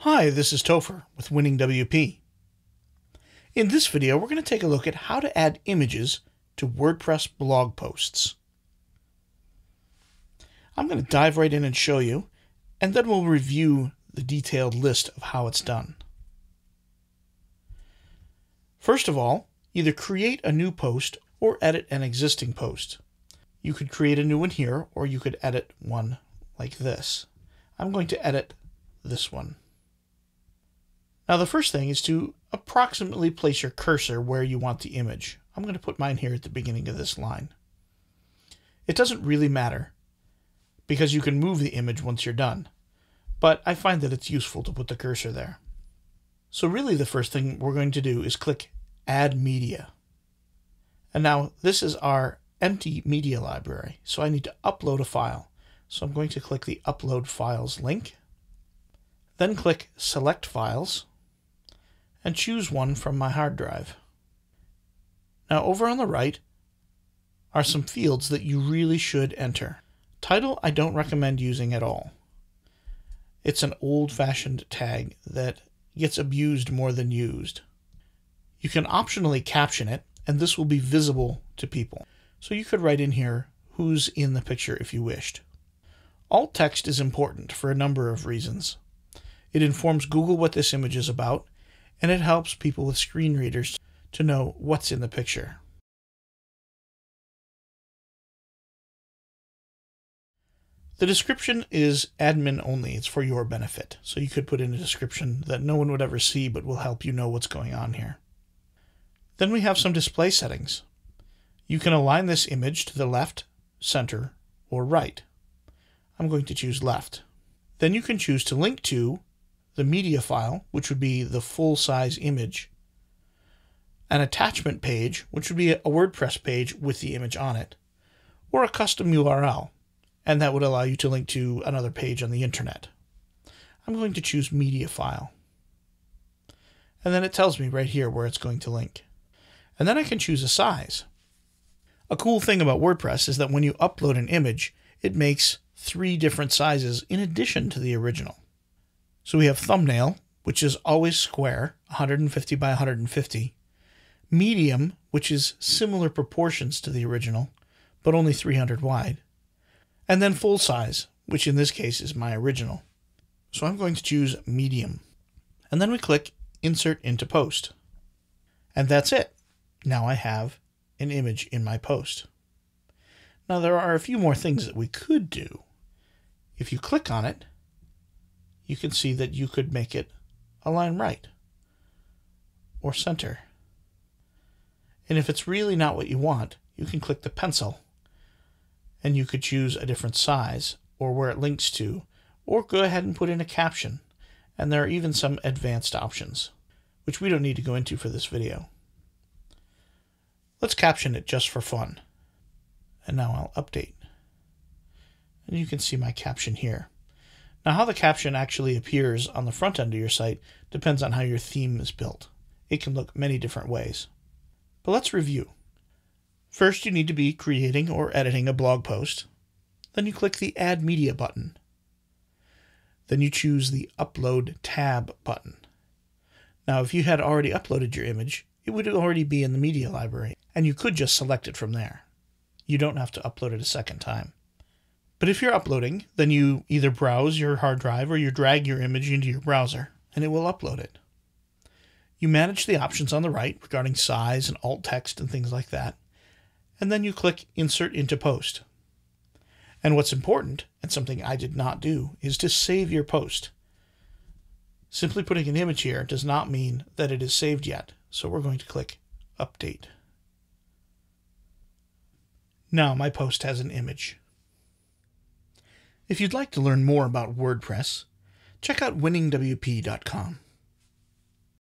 Hi, this is Topher with Winning WP. In this video, we're going to take a look at how to add images to WordPress blog posts. I'm going to dive right in and show you, and then we'll review the detailed list of how it's done. First of all, either create a new post or edit an existing post. You could create a new one here, or you could edit one like this. I'm going to edit this one. Now the first thing is to approximately place your cursor where you want the image. I'm going to put mine here at the beginning of this line. It doesn't really matter because you can move the image once you're done, but I find that it's useful to put the cursor there. So really the first thing we're going to do is click Add Media. And now this is our empty media library, so I need to upload a file. So I'm going to click the Upload Files link, then click Select Files, and choose one from my hard drive. Now over on the right are some fields that you really should enter. Title I don't recommend using at all. It's an old-fashioned tag that gets abused more than used. You can optionally caption it, and this will be visible to people. So you could write in here who's in the picture if you wished. Alt text is important for a number of reasons. It informs Google what this image is about, and it helps people with screen readers to know what's in the picture. The description is admin only. It's for your benefit. So you could put in a description that no one would ever see but will help you know what's going on here. Then we have some display settings. You can align this image to the left, center, or right. I'm going to choose left. Then you can choose to link to the media file, which would be the full size image, an attachment page, which would be a WordPress page with the image on it, or a custom URL, and that would allow you to link to another page on the internet. I'm going to choose media file. And then it tells me right here where it's going to link. And then I can choose a size. A cool thing about WordPress is that when you upload an image, it makes three different sizes in addition to the original. So we have thumbnail, which is always square, 150 by 150. Medium, which is similar proportions to the original, but only 300 wide. And then full size, which in this case is my original. So I'm going to choose medium. And then we click insert into post. And that's it. Now I have an image in my post. Now there are a few more things that we could do. If you click on it, you can see that you could make it align right or center. And if it's really not what you want, you can click the pencil and you could choose a different size or where it links to, or go ahead and put in a caption. And there are even some advanced options, which we don't need to go into for this video. Let's caption it just for fun. And now I'll update. And you can see my caption here. Now, how the caption actually appears on the front end of your site depends on how your theme is built. It can look many different ways. But let's review. First, you need to be creating or editing a blog post. Then you click the Add Media button. Then you choose the Upload tab button. Now, if you had already uploaded your image, it would already be in the media library, and you could just select it from there. You don't have to upload it a second time. But if you're uploading, then you either browse your hard drive or you drag your image into your browser and it will upload it. You manage the options on the right regarding size and alt text and things like that. And then you click Insert into Post. And what's important, and something I did not do, is to save your post. Simply putting an image here does not mean that it is saved yet, so we're going to click Update. Now my post has an image. If you'd like to learn more about WordPress, check out winningwp.com.